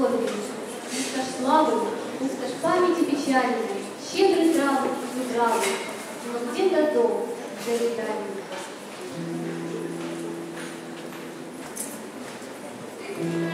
подвигу. Пустошь славы, пустошь памяти печальной, Щедрый травы и травы, но где-то дом залетали. Thank you.